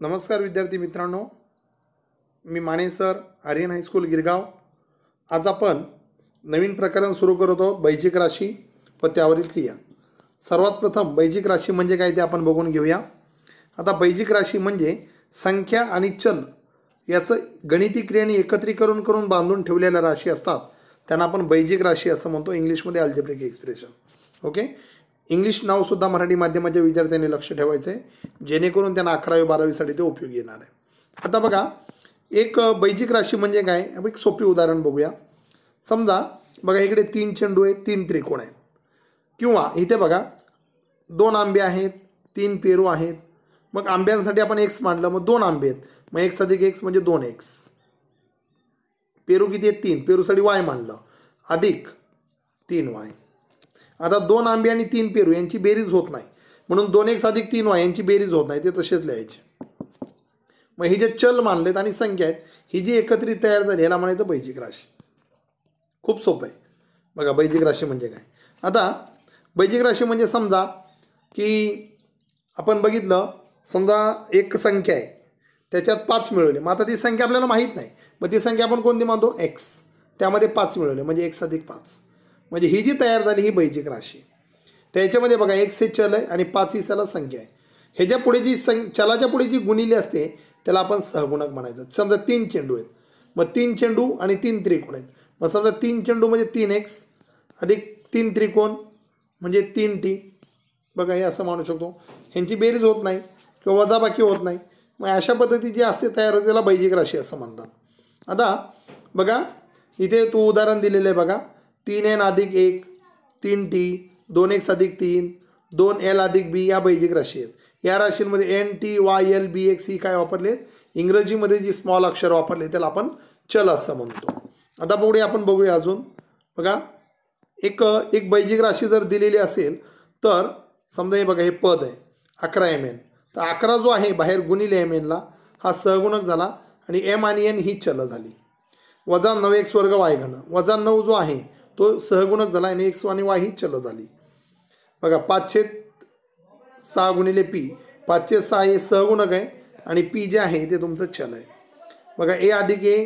नमस्कार विद्यार्थी मित्रांनो. मी Mane sir Aryan high school Girgaon. आज आपण नवीन प्रकरण सुरू करत आहोत बैजिक राशी व त्यावरील क्रिया. सर्वात प्रथम बैजिक राशी म्हणजे काय ते आपण बघून घेऊया. आता बैजिक राशी म्हणजे संख्या आणि चल याचं गणिती क्रियाने एकत्रीकरण करून बांधून ठेवलेल्या राशी असतात. त्यांना आपण बैजिक राशी असं म्हणतो इंग्लिशमध्ये अल्जेब्रिक एक्सप्रेशन ओके इंग्लिश नावसुद्धा मराठी माध्यमाच्या विद्यार्थ्यांनी लक्ष ठेवायचं आहे. जेणेकरून त्यांना अकरावी बारावीसाठी ते उपयोगी येणार आहे. आता बघा एक बैजिक राशी म्हणजे काय? एक सोपी उदाहरण बघूया. समजा बघा इकडे तीन चेंडू आहेत तीन त्रिकोण आहेत. किंवा इथे बघा दोन आंबे आहेत तीन पेरू आहेत. मग आंब्यांसाठी आपण एक्स मांडलं मग दोन आंबे आहेत. मग एक्स अधिक एक्स म्हणजे दोन एक्स पेरू किती आहेत? तीन. पेरूसाठी वाय मानलं. अधिक तीन वाय आता दोन आंबे आणि तीन पेरू यांची बेरीज होत नाही. म्हणून दोन एक साधिक तीन वाय यांची बेरीज होत नाही ते तसेच लिहायचे. मग ही जे चल मानलेत आणि संख्या आहेत ही जी एकत्रित तयार झाली ह्याला म्हणायचं बैजिक राशी. खूप सोपं आहे. बघा बैजिक राशी म्हणजे काय? आता बैजिक राशी म्हणजे समजा की आपण बघितलं समजा एक संख्या आहे त्याच्यात पाच मिळवले. मग आता ती संख्या आपल्याला माहीत नाही. मग ती संख्या आपण कोणती मानतो? एक्स. त्यामध्ये पाच मिळवले म्हणजे एक्स अधिक पाच. म्हणजे ही जी तयार झाली ही बैजिक राशी. त्याच्यामध्ये बघा एक से चल आहे आणि पाच ही संख्या आहे. ह्याच्या पुढे जी सं चलाच्या पुढे जी गुणिली असते त्याला आपण सहगुणक म्हणायचं. समजा तीन चेंडू आहेत. मग तीन चेंडू आणि तीन त्रिकोण आहेत. मग समजा तीन चेंडू म्हणजे तीन एक्स अधिक तीन त्रिकोण म्हणजे तीन टी. बघा हे असं म्हणू शकतो. ह्यांची बेरीज होत नाही किंवा वजाबाकी होत नाही. मग अशा पद्धती जी असते तयार होते त्याला बैजिक राशी असं म्हणतात. आता बघा इथे तू उदाहरण दिलेलं आहे बघा. तीन एन अधिक एक तीन टी दोन एक्स अधिक तीन दोन एल अधिक बी या बैजिक राशी आहेत. या राशींमध्ये N T Y L B X ही काय वापरलेत? इंग्रजीमध्ये जी स्मॉल अक्षर वापरले त्याला आपण चल असं म्हणतो. आता पुढे आपण बघूया अजून. बघा एक एक बैजिक राशी जर दिलेली असेल तर समजा हे बघा हे पद आहे अकरा एम एन. तर अकरा जो आहे बाहेर गुणिले एम एनला हा सहगुणक झाला आणि एम आणि एन ही चल झाली. वजा नऊ एक्स वर्ग वाय घन. वजा नऊ जो आहे तो सहगुणक झाला आणि एक्स आणि वाय ही चल झाली. बघा पाचशे सहा गुणिले पी पाचशे सहा हे सहगुणक आहे आणि पी जे आहे ते तुमचं चल आहे. बघा ए अधिक ए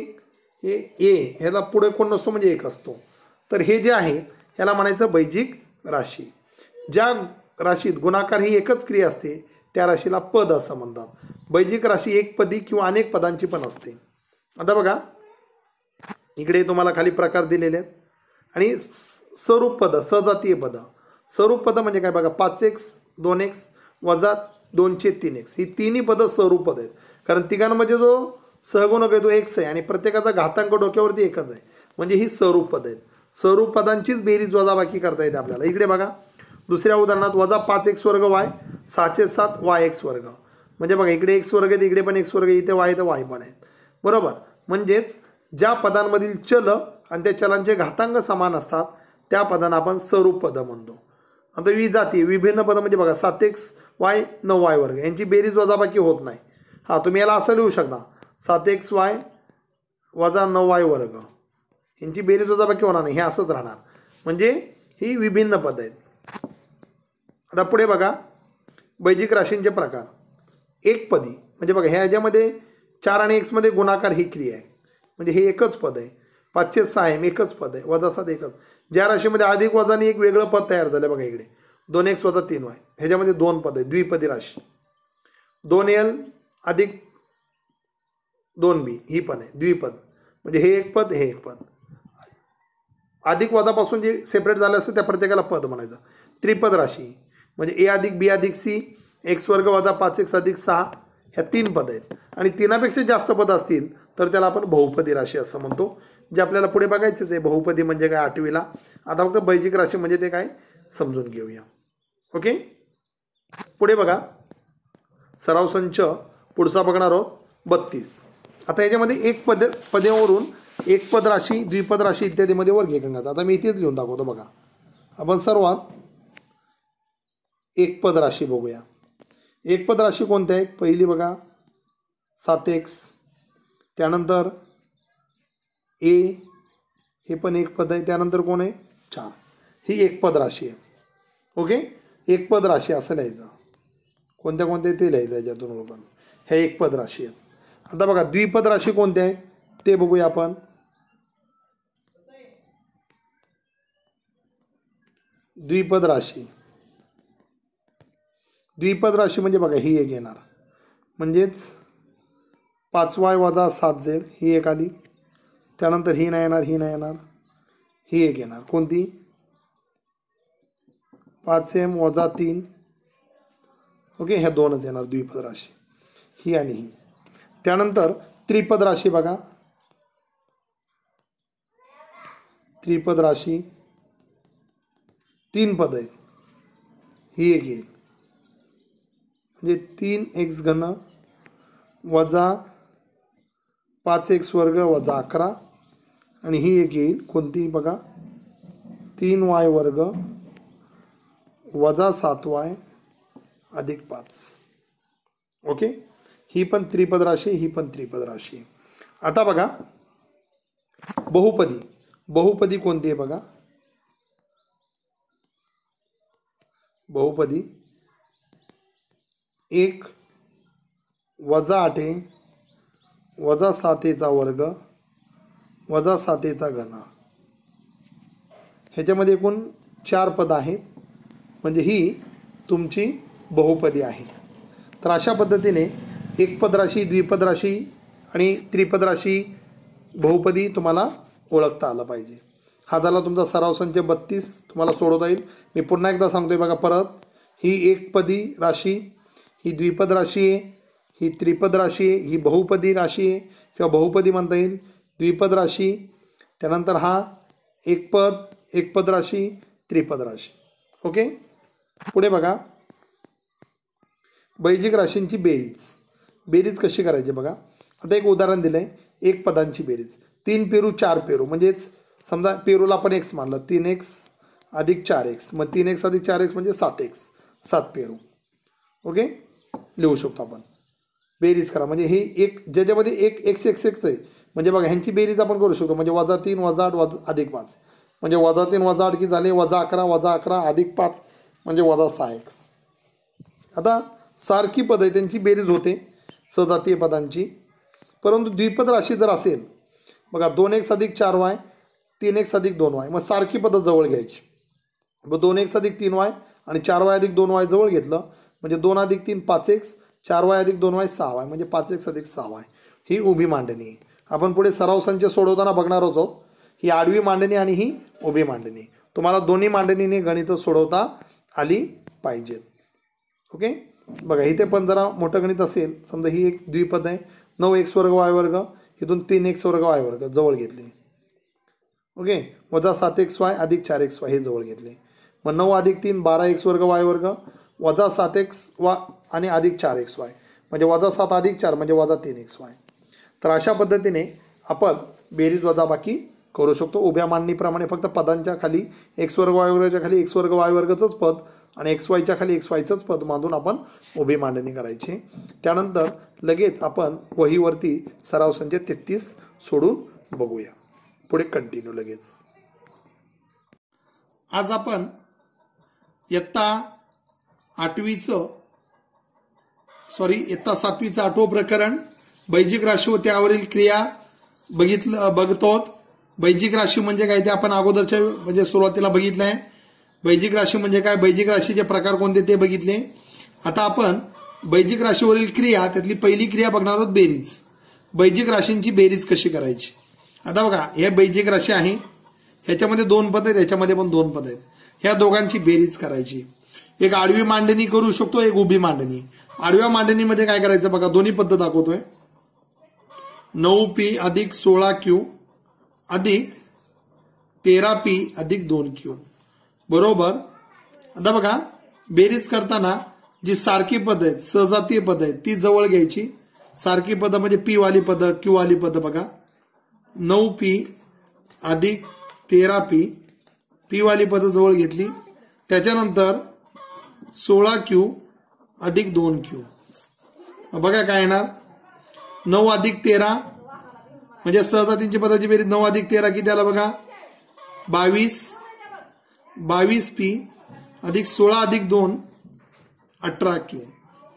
हे ए ह्याला पुढे कोण नसतो म्हणजे एक असतो. तर हे जे आहे ह्याला म्हणायचं बैजिक राशी. ज्या राशीत गुणाकार ही एकच क्रिया असते त्या राशीला पद असं म्हणतात. बैजिक राशी एक पदी किंवा अनेक पदांची पण असते. आता बघा इकडे तुम्हाला खाली प्रकार दिलेले आहेत. आणि स- स्वरूप पद सजातीय पद. स्वरूप पद म्हणजे काय बघा पाच एक्स दोन एक्स वजा दोनशे तीन एक्स ही तिन्ही पदं स्वरूप पद आहेत. कारण तिघांमध्ये म्हणजे जो सहगुणक आहे तो एक्स आहे आणि प्रत्येकाचा घातांक डोक्यावरती एकच आहे. म्हणजे ही स्वरूप पद आहेत. स्वरूप पदांचीच बेरीज वजाबाकी करता येते आपल्याला. इकडे बघा. दुसऱ्या उदाहरणात वजा पाच एक्स वर्ग वाय सहाशे सात वाय एक्स वर्ग. म्हणजे बघा इकडे एक्स वर्ग आहे इकडे पण एक्स वर्ग इथे वाय तर वाय पण आहेत. बरोबर? म्हणजेच ज्या पदांमधील चल आणि त्या चलांचे घातांक समान असतात त्या पदांना आपण स्वरूप पदं म्हणतो. आता वि जाती विभिन्न पदं म्हणजे बघा सात एक्स वाय नऊ वाय वर्ग. यांची बेरीज वजाबाकी होत नाही. हां तुम्ही याला असं लिहू शकता. सात एक्स वाय वजा नऊ वाय वर्ग. यांची बेरीज वजाबाकी होणार नाही. हे असंच राहणार. म्हणजे ही विभिन्न पदं आहेत. आता पुढे बघा बैजिक राशींचे प्रकार. एक पदी. म्हणजे बघा ह्याच्यामध्ये चार आणि एक्समध्ये गुणाकार ही क्रिया आहे. म्हणजे हे एकच पद आहे. पाचशे सहा आहे एकच पद आहे वजा सात एकच. ज्या राशीमध्ये अधिक वजाने एक वेगळं पद तयार झालं बघा इकडे. दोन एक वजा तीन वाय. ह्याच्यामध्ये दोन पद आहे द्विपदी राशी. दोन एल अधिक दोन बी ही पण आहे द्विपद. म्हणजे हे एक पद हे एक पद. अधिक वजापासून जे सेपरेट झालं असतं त्या प्रत्येकाला पद म्हणायचं. त्रिपद राशी. म्हणजे ए अधिक बी अधिक सी एक्स वर्ग वजा पाच एक्स अधिक सहा ह्या तीन पद आहेत. आणि तीनापेक्षा जास्त पद असतील तर त्याला आपण बहुपदी राशी असं म्हणतो. जे आपल्याला पुढे बघायचंच आहे बहुपदी म्हणजे काय आठवीला. आता फक्त बैजिक राशी म्हणजे ते काय? समजून घेऊया. ओके? पुढे बघा. सराव संच पुढचा बघणार आहोत बत्तीस. आता याच्यामध्ये एक पद पदेवरून एक पद राशी द्विपद राशी इत्यादीमध्ये वर्गीकरणात आता मी इथेच लिहून दाखवतो बघा. आपण सर्वात एक पद राशी बघूया. एक पद राशी कोणत्या आहेत? पहिली बघा सात एक्स. त्यानंतर ए हे पण एक पद आहे. त्यानंतर कोण आहे? चार. ही एक पद राशी आहे. ओके? एक पद राशी असं लिहायचं. कोणत्या कोणत्या ते लिहायचं याच्यातून पण ह्या एकपद राशी आहेत. आता बघा द्विपद राशी कोणत्या आहेत? ते बघूया आपण. द्विपद राशी. द्विपद राशी म्हणजे बघा ही एक येणार. म्हणजेच पाचवाय वजा सात झेड ही एक आली. त्यानंतर ही नाही येणार ही नाही येणार. ही एक येणार. कोणती? पाच एम वजा तीन. ओके ह्या दोनच येणार द्विपद राशी. ही आणि ही. त्यानंतर त्रिपद राशी बघा. त्रिपद राशी. तीन पद आहेत. ही एक येईल. म्हणजे तीन एक्स घन वजा पाच एक्स वर्ग वजा अकरा. आणि ही एक येईल. कोणती? बघा. तीन वाय वर्ग वजा सात वाय अधिक पाच. ओके? ही पण त्रिपद राशी ही पण त्रिपद राशी. आता बघा. बहुपदी. बहुपदी कोणती आहे बघा? बहुपदी. एक वजा आठे वजा सातेचा वर्ग. वजा सातेचा घन. ह्याच्यामध्ये एकूण चार पद आहेत. म्हणजे ही तुमची बहुपदी आहे. तर अशा पद्धतीने एकपद राशी द्विपद राशी आणि त्रिपद राशी बहुपदी तुम्हाला ओळखता आलं पाहिजे. हा झाला तुमचा सराव संच बत्तीस. तुम्हाला सोडवता येईल. मी पुन्हा एकदा सांगतो आहे बघा परत. ही एकपदी राशी ही द्विपद राशी आहे ही त्रिपद राशी आहे ही बहुपदी राशी आहे किंवा बहुपदी म्हणता येईल. द्विपद राशी त्यानंतर हा एकपद एकपद राशी त्रिपद राशी. ओके? पुढे बघा. बैजिक राशींची बेरीज. बेरीज कशी करायची बघा. आता एक उदाहरण दिलं आहे एक पदांची बेरीज. तीन पेरू चार पेरू. म्हणजेच समजा पेरूला आपण एक्स मानलं. तीन एक्स अधिक चार एक्स मग तीन एक्स अधिक चार एक्स म्हणजे सात एक्स सात पेरू. ओके? लिहू शकतो आपण. बेरीज करा. म्हणजे हे एक ज्याच्यामध्ये एक एक्स एक्स एक्स आहे म्हणजे बघा ह्यांची बेरीज आपण करू शकतो. म्हणजे वजा तीन वजा आठ वजा अधिक पाच. म्हणजे वजा तीन वजा आठ की झाले वजा अकरा वजा अकरा अधिक पाच म्हणजे वजा सहा एक्स आता सारखी पद आहे त्यांची बेरीज होते सजातीय पदांची. परंतु द्विपद राशी जर असेल बघा दोन एक्स अधिक चार वाय तीन एक्स अधिक दोन वाय मग सारखी पदं जवळ घ्यायची. मग दोन एक्स अधिक तीन वाय आणि चार वाय अधिक दोन वाय जवळ घेतलं म्हणजे दोन अधिक तीन पाच एक्स चार वाय अधिक दोन वाय सहा वाय म्हणजे पाच एक्स अधिक सहा वाय ही उभी मांडणी. आहे आपण पुढे सराव संच सोडवताना बघणार आहोत ही आडवी मांडणी आणि ही उभी मांडणी. तुम्हाला दोन्ही मांडणीने गणितं सोडवता आली पाहिजेत. ओके? बघा इथे पण जरा मोठं गणित असेल. समजा ही एक द्विपद आहे. नऊ एक्स वर्ग वाय वर्ग. इथून तीन एक्स वर्ग वाय वर्ग. जवळ घेतले. ओके? वजा सात एक्स वाय अधिक चार एक्स वाय हे जवळ घेतले. मग नऊ अधिक तीन बारा एक्स वर्ग वाय वर्ग. वजा सात एक्स वा आणि अधिक चार एक्स वाय म्हणजे वजा सात अधिक चार म्हणजे वजा तीन एक्स वाय तर अशा पद्धतीने आपण बेरीज वजाबाकी करू शकतो. उभ्या मांडणीप्रमाणे फक्त पदांच्या खाली एक्स वर्ग वाय वर्गाच्या खाली एक्स वर्ग वाय वर्गाचंच पद आणि एक्स वायच्या खाली एक्स वायचंच पद मांडून आपण उभी मांडणी करायची. त्यानंतर लगेच आपण वहीवरती सराव संच तेहतीस सोडून बघूया. पुढे कंटिन्यू लगेच. आज आपण इयत्ता आठवीचं सॉरी इयत्ता सातवीचं आठवं प्रकरण बैजिक राशी व त्यावरील क्रिया बघितलं बघतो बैजिक राशी म्हणजे काय ते आपण अगोदरच्या म्हणजे सुरुवातीला बघितलं आहे. बैजिक राशी म्हणजे काय? बैजिक राशीचे प्रकार कोणते ते बघितले. आता आपण बैजिक राशीवरील क्रिया त्यातली पहिली क्रिया बघणार आहोत बेरीज. बैजिक राशींची बेरीज कशी करायची? आता बघा हे बैजिक राशी आहे. ह्याच्यामध्ये दोन पद आहेत ह्याच्यामध्ये पण दोन पद आहेत. ह्या दोघांची बेरीज करायची. एक आडवी मांडणी करू शकतो एक उभी मांडणी. आडव्या मांडणीमध्ये काय करायचं बघा दोन्ही पद्धत दाखवतोय. नऊ पी अधिक सोळा क्यू अधिक तेरा पी अधिक दोन क्यू. बरोबर? आता बघा बेरीज करताना जी सारखी पद आहेत सजातीय पद आहेत ती जवळ घ्यायची. सारखी पद म्हणजे पी वाली पद क्यू वाली पद बघा. नऊ पी अधिक तेरा पी पी वाली पद जवळ घेतली. त्याच्यानंतर सोळा क्यू अधिक दोन क्यू. बघा काय येणार? नऊ अधिक तेरा. म्हणजे सहजातींची पदाची बेरीज नऊ अधिक तेरा किती आला बघा? बावीस. बावीस पी. अधिक सोळा अधिक दोन. अठरा क्यू.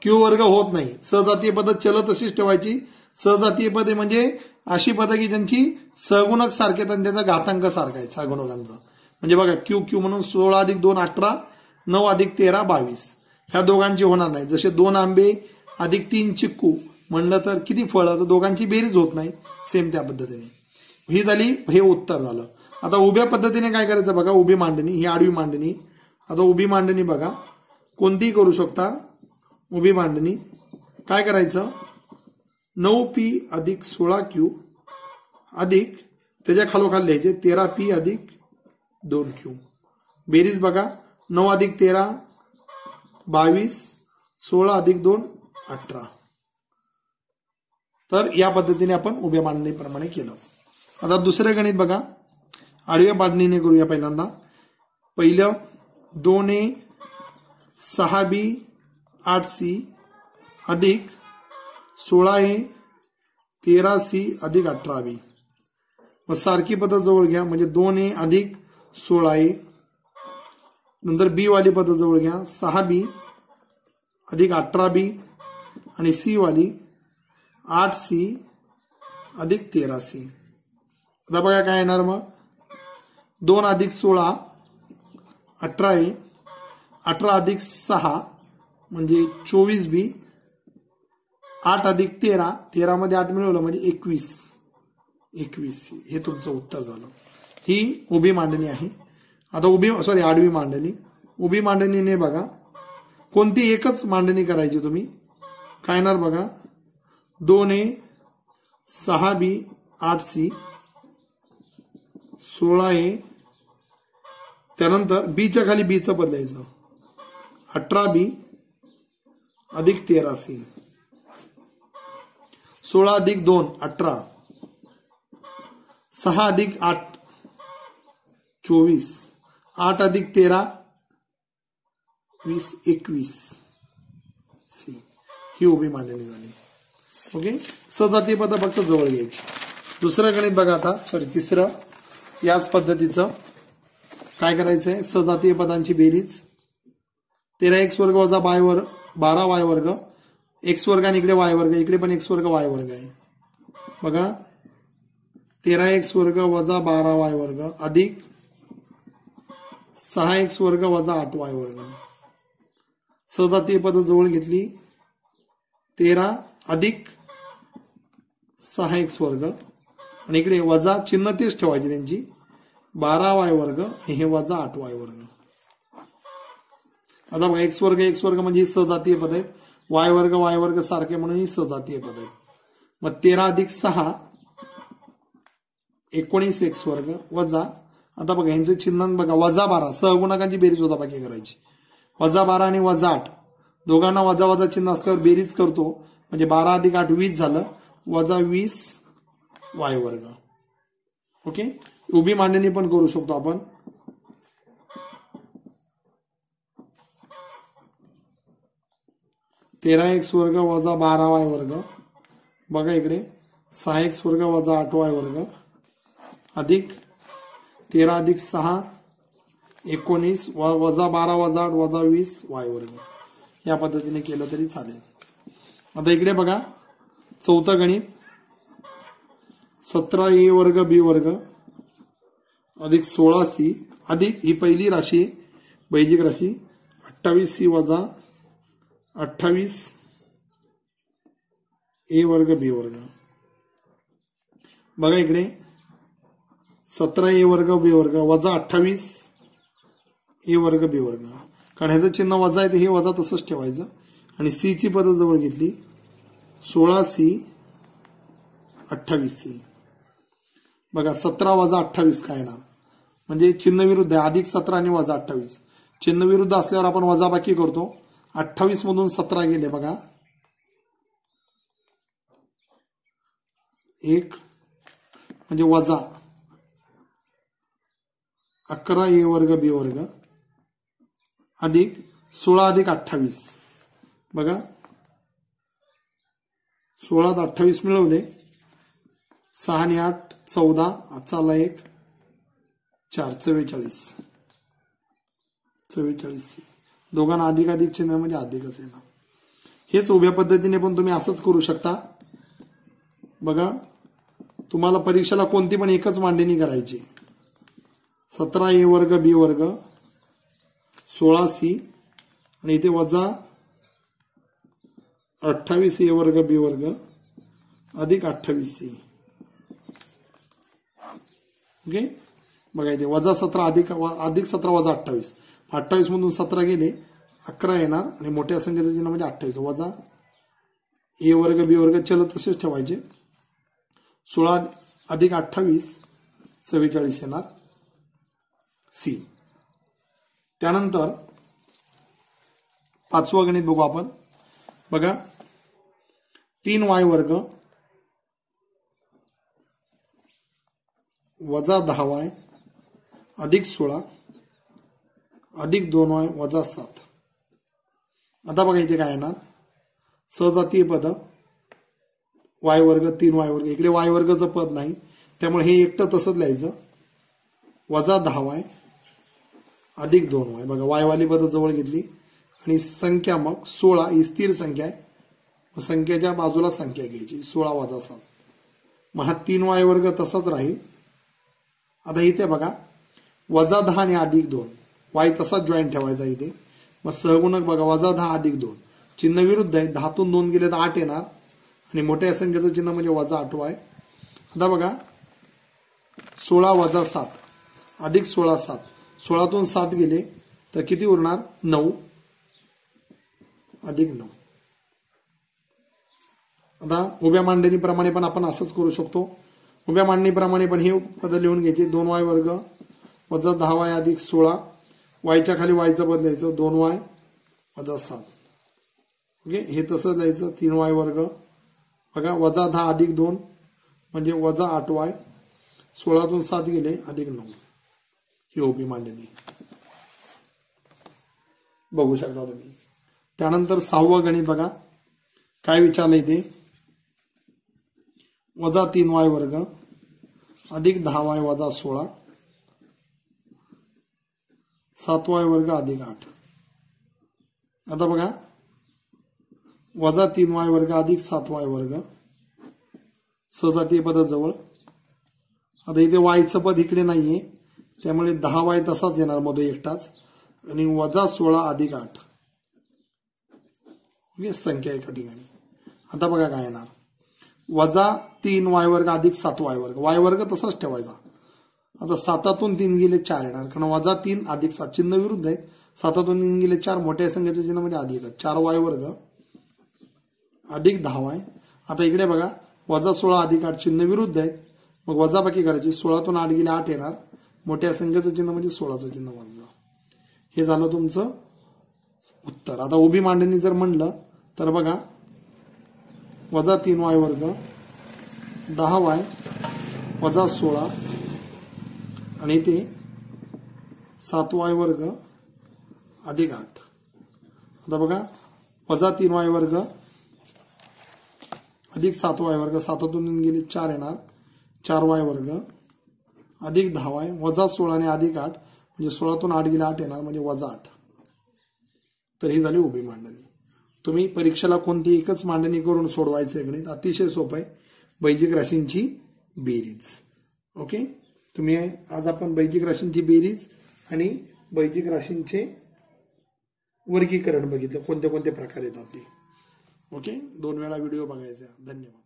क्यू वर्ग होत नाही. सहजातीय पदं चल तशीच ठेवायची. सहजातीय पदे म्हणजे अशी पदं की ज्यांची सहगुणक सारखे आणि त्यांचा घातांक सारखा आहे सहगुणकांचा म्हणजे बघा क्यू क्यू म्हणून सोळा अधिक दोन अठरा. नऊ अधिक तेरा बावीस. ह्या दोघांची होणार नाही. जसे दोन आंबे अधिक तीन चिक्कू. म्हणलं तर किती फळं? तर दोघांची बेरीज होत नाही. सेम त्या पद्धतीने. ही झाली हे उत्तर झालं. आता उभ्या पद्धतीने काय करायचं बघा? उभी मांडणी ही आडवी मांडणी. आता उभी मांडणी बघा. कोणतीही करू शकता. उभी मांडणी. काय करायचं? नऊ पी अधिक सोळा क्यू अधिक त्याच्या खालोखाल लिहायचे तेरा पी अधिक दोन क्यू. बेरीज बघा. नऊ अधिक तेरा बावीस सोळा अधिक दोन अठरा. तर या पद्धतीने आपण उभ्या मांडणीप्रमाणे केलं. आता दुसरं गणित बघा. आडव्या मांडणीने करूया पहिल्यांदा. पहिलं दोन ए सहा बी आठ सी अधिक सोळा ए तेरा सी अधिक अठरा बी. मग सारखी पद्धत जवळ घ्या. म्हणजे दोन ए अधिक सोळा ए. नंतर बी वाली पद्धत जवळ घ्या. सहा बी अधिक अठरा बी आणि सी वाली आठ सी अधिक तेरा सी. आता बघा काय येणार मग. दोन अधिक सोळा अठरा ए. अठरा अधिक सहा म्हणजे चोवीस बी. आठ अधिक तेरा तेरामध्ये आठ मिळवलं म्हणजे एकवीस. एकवीस हे तुमचं उत्तर झालं. ही उभी मांडणी आहे. आता उभी सॉरी आडवी मांडणी. उभी मांडणीने बघा कोणती एकच मांडणी करायची तुम्ही? काय येणार बघा? दोन ए सहा बी आठ सी सोळा ए. त्यानंतर बीच्या खाली बीचं बदलायचं. अठरा बी अधिक तेरा सी. सोळा अधिक दोन अठरा. सहा अधिक आठ चोवीस. आठ अधिक तेरा वीस एकवीस सी. ही उभी मांडणी झाली. ओके सजातीय पद फक्त जवळ घ्यायची. दुसरं गणित बघा आता सॉरी तिसरं. याच पद्धतीचं काय करायचंय? सजातीय पदांची बेरीज. तेरा एक्स वर्ग वजा बाय वर्ग बारा वाय वर्ग. एक्स वर्ग आणि इकडे वाय वर्ग. इकडे पण एक्स वर्ग वाय वर्ग आहे. बघा. तेरा एक्स वर्ग वजा बारा वाय वर्ग. अधिक सहा एक्स वर्ग वजा आठ वाय वर्ग. सजातीय पद जवळ घेतली. तेरा अधिक सहा एक्स वर्ग आणि इकडे वजा चिन्ह तेच ठेवायची त्यांची. बारा वाय वर्ग आणि हे वजा आठ वाय वर्ग. आता बघा एक्स वर्ग एक्स वर्ग म्हणजे ही सजातीय पद आहेत. वाय वर्ग वाय वर्ग सारखे म्हणून ही सजातीय पद आहेत. मग तेरा अधिक सहा एकोणीस एक्स वर्ग वजा आता बघा यांचं चिन्ह बघा वजा बारा सहगुणकांची बेरीज होता बाकी करायची. वजा बारा आणि वजा आठ. दोघांना वजा वजा चिन्ह असल्यावर बेरीज करतो. म्हणजे बारा अधिक आठ वीस झालं. वजा वीस वाय वर्ग. ओके? उभी मांडणी पण करू शकतो आपण. तेरा एक्स वर्ग वजा बारा वाय वर्ग. बघा इकडे. सहा एक्स वर्ग वजा आठ वाय वर्ग. अधिक तेरा अधिक सहा एकोणीस वजा बारा वजा आठ वजा वीस वाय वर्ग. या पद्धतीने केलं तरी चालेल. आता इकडे बघा. चौथा गणित. सतरा ए वर्ग बी वर्ग अधिक सोळा सी. अधिक ही पहिली राशी बैजिक राशी. अठ्ठावीस सी वजा अठ्ठावीस ए वर्ग बी वर्ग. बघा इकडे. सतरा ए वर्ग बी वर्ग वजा अठ्ठावीस ए वर्ग बी वर्ग. कारण ह्याचं चिन्ह वजा आहे ते हे वजा तसंच ठेवायचं. आणि सी ची पद जवळ घेतली. सोळा सी अठ्ठावीस सी बघा सतरा वजा अठ्ठावीस काय येणार? म्हणजे चिन्ह विरुद्ध आहे. अधिक सतरा आणि वजा अठ्ठावीस. चिन्ह विरुद्ध असल्यावर आपण वजा बाकी करतो. अठ्ठावीस मधून सतरा गेले बघा. एक म्हणजे वजा. अकरा ए वर्ग बी वर्ग. अधिक सोळा अधिक अठ्ठावीस. बघा सोळात अठ्ठावीस मिळवले. सहा आणि आठ चौदा आजचा एक चार चव्वेचाळीस. चव्वेचाळीस. दोघांना अधिकाधिक चिन्ह म्हणजे अधिकच आहे ना हेच उभ्या पद्धतीने पण तुम्ही असंच करू शकता. बघा तुम्हाला परीक्षेला कोणती पण एकच मांडणी करायची. सतरा ए वर्ग बी वर्ग सोळा सी आणि इथे वजा अठ्ठावीस ए वर्ग बी वर्ग अधिक अठ्ठावीस सी ओके? बघा इथे वजा सतरा अधिक अधिक सतरा वजा अठ्ठावीस. अठ्ठावीस मधून सतरा गेले अकरा येणार आणि मोठ्या संख्येचं चिन्ह म्हणजे अठ्ठावीस. वजा ए वर्ग बी वर्ग चल तसेच ठेवायचे. सोळा अधिक अठ्ठावीस चव्वेचाळीस येणार सी. त्यानंतर पाचवं गणित बघू आपण. बघा तीन वाय वर्ग वजा दहा वाय अधिक सोळा अधिक दोन वाय वजा सात. आता बघा इथे काय येणार? सहजातीय पद. वाय वर्ग तीन वाय वर्ग. इकडे वाय वर्गचं पद नाही. त्यामुळे हे एकटं तसंच लिहायचं. वजा दहा वाय अधिक दोन वाय. बघा वायवाली पद जवळ घेतली. आणि संख्या मग सोळा ही स्थिर संख्या आहे. संख्येच्या बाजूला संख्या घ्यायची सोळा वाजा सात. मग हा तीन वाय वर्ग तसाच राहील. आता इथे बघा वजा दहा आणि अधिक दोन. वाय तसाच जॉईन ठेवायचा इथे. मग सहगुणक बघा वजा दहा अधिक दोन. चिन्ह विरुद्ध आहे दहातून दोन गेले तर आठ येणार. आणि मोठ्या संख्येचं चिन्ह म्हणजे वजा आठवा आहे आता बघा सोळा वजा सात. अधिक सोळा सात. सोळातून सात गेले तर किती उरणार? नऊ. अधिक नऊ. आता उभ्या मांडणीप्रमाणे पण आपण असंच करू शकतो. उभ्या मांडणीप्रमाणे पण हे पद लिहून घ्यायचे दोन वाय वर्ग वजा दहा वाय अधिक सोळा. वायच्या खाली वायचं पद लिहायचं दोन वाय वजा सात. ओके? हे तसं द्यायचं तीन वाय वर्ग. बघा वजा दहा अधिक दोन म्हणजे वजा आठ वाय. सोळातून सात गेले अधिक नऊ. ही उभी मांडणी. बघू शकता तुम्ही. त्यानंतर सहावं गणित बघा. काय विचारलं इथे? वजा तीन वाय वर्ग अधिक दहा वाय वजा सोळा. सात वाय वर्ग अधिक आठ. आता बघा. वजा तीन वाय वर्ग अधिक सात वाय वर्ग. सजातीय पदाजवळ आता इथे वायचं पद इकडे नाहीये. त्यामुळे दहा वाय तसाच येणार मध्ये एकटाच. आणि वजा सोळा अधिक आठ. ओके संख्या एका ठिकाणी. आता बघा काय येणार. वजा तीन वाय वर्ग अधिक सात वाय वर्ग. वाय वर्ग तसाच ठेवायचा. आता सातातून तीन गेले चार येणार. कारण वजा तीन अधिक सात चिन्ह विरुद्ध आहे. सातातून तीन गेले चार मोठ्या संख्येच्या चिन्ह म्हणजे अधिक चार वाय वर्ग अधिक दहा वाय. आता इकडे बघा. वजा सोळा अधिक आठ चिन्ह विरुद्ध आहेत. मग वजाबाकी करायची. सोळातून आठ गेले आठ येणार. मोठ्या संख्येचं चिन्ह म्हणजे सोळाचं चिन्ह वजा. हे झालं तुमचं उत्तर. आता उभी मांडणी जर म्हणलं तर बघा वजा तीन वाय वर्ग दहा वाय वजा सोळा आणि ते सात वाय वर्ग अधिक आठ. आता बघा वजा तीन वाय वर्ग अधिक सात वाय वर्ग सातातून गेले चार येणार. चार वाय वर्ग अधिक दहा वाय वजा सोळा आणि अधिक आठ म्हणजे सोळातून आठ गेले आठ येणार म्हणजे वजा आठ. तर ही झाली उभी मांडणी. तुम्ही परीक्षेला कोणती एकच मांडणी करून सोडवायचं गणित अतिशय सोपं आहे. बैजिक राशींची बेरीज. ओके? तुम्ही आज आपण बैजिक राशींची बेरीज आणि बैजिक राशींचे वर्गीकरण बघितलं. कोणते कोणते प्रकार येतात ते. ओके? दोन वेळा व्हिडिओ बघायचा. धन्यवाद.